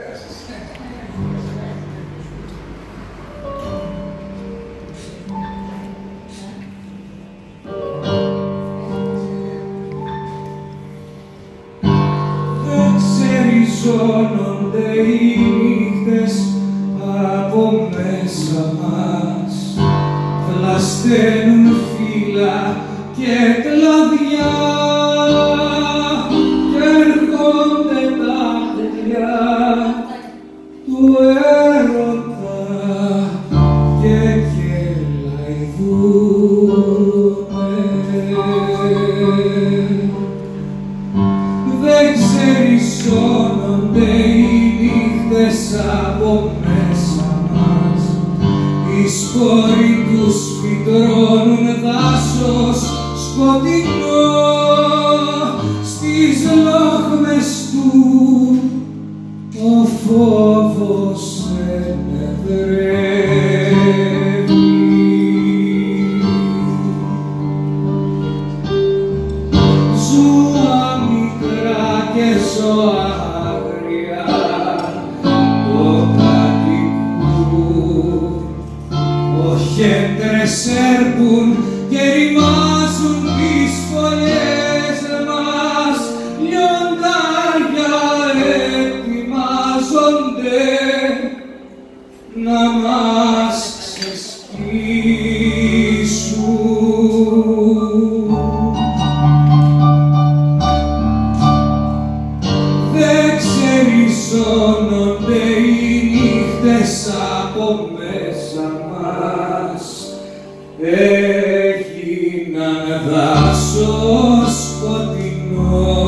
Δεν ξεριζώνονται οι νύχτες από μέσα μας. Βλασταίνουν φύλλα και κλαδιά κελαϊδούνε. Δεν ξεριζώνονται οι νύχτες από μέσα μας Οι σπόροι τους φυτρώνουν δάσος σκοτεινό Στις λόχμες του ο φόβος ενεδρεύει μικρά και ζώα άγρια το κατοικούν οχέντρες έρπουν και ρημάζουν τις φωλιές μας. Λιοντάρια ετοιμάζονται να μας ξεριζώνονται οι νύχτες από μέσα μας. Έγιναν δάσος σκοτεινό